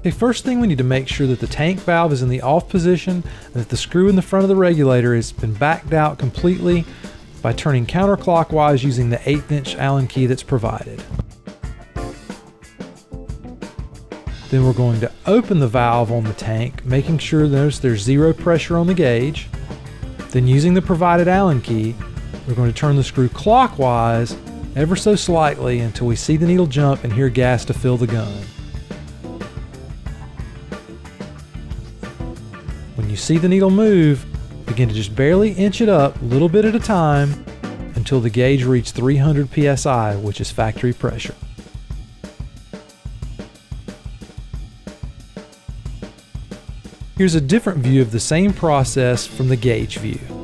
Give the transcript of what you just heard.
Okay, first thing we need to make sure that the tank valve is in the off position and that the screw in the front of the regulator has been backed out completely by turning counterclockwise using the 8th inch Allen key that's provided. Then we're going to open the valve on the tank, making sure there's, there's zero pressure on the gauge. Then using the provided Allen key, we're going to turn the screw clockwise ever so slightly until we see the needle jump and hear gas to fill the gun. When you see the needle move, begin to just barely inch it up a little bit at a time until the gauge reaches 300 psi, which is factory pressure. Here's a different view of the same process from the gauge view.